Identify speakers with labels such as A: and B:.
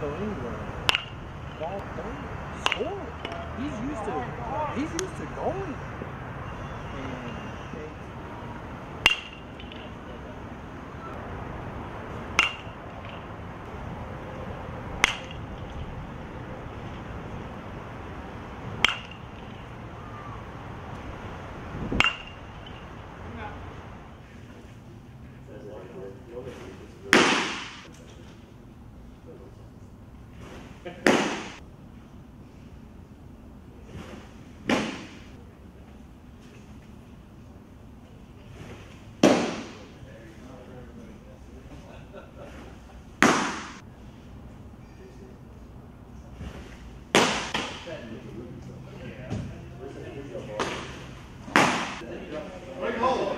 A: go. Ball score. He's used to he's used to going. And Bring home.